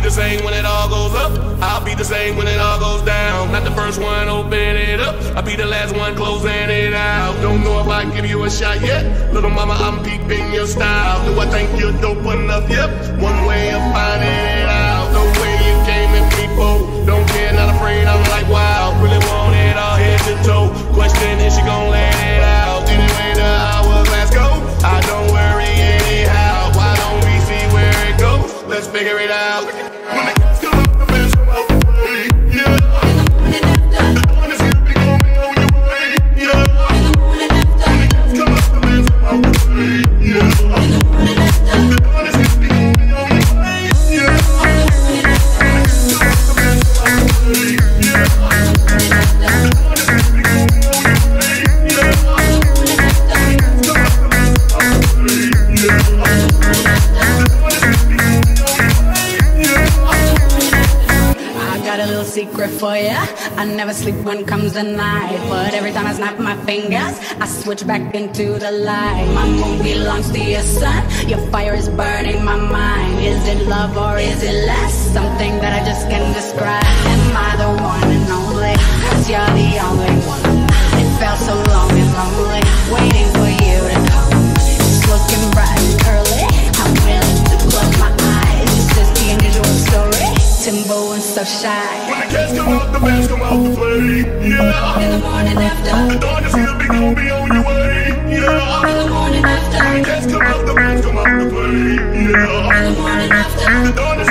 the same when it all goes up. I'll be the same when it all goes down. Not the first one open it up. I'll be the last one closing it out. Don't know if I give you a shot yet. Little mama, I'm peeping your style. Do I think you're dope enough? Yep. One way of finding it out. The way you came in oh. Don't care, not afraid. I'm like, wow. Really want it all head to toe. Question is she gon' let it out? Anyway, the hourglass go. I don't worry anyhow. Why don't we see where it goes? Let's figure it out. Got a little secret for ya. I never sleep when comes the night. But every time I snap my fingers, I switch back into the light. My moon belongs to your sun. Your fire is burning my mind. Is it love or is it lust? Something that I just can't describe. Am I the one and only? Cause you're the only one. It felt so long and lonely. Waiting for you to come. Just looking bright and curly. I'm willing to close my eyes. It's just the unusual story. Timbo so shy. When the cats come out, the bands come out to play. Yeah. In the morning The dawn is here, we gon' be on your way. Yeah. in the morning When the cats come out, the bands come out to play. Yeah. in the morning after. The dawn is